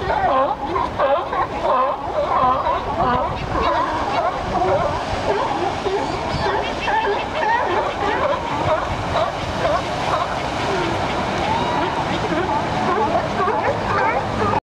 Yeah.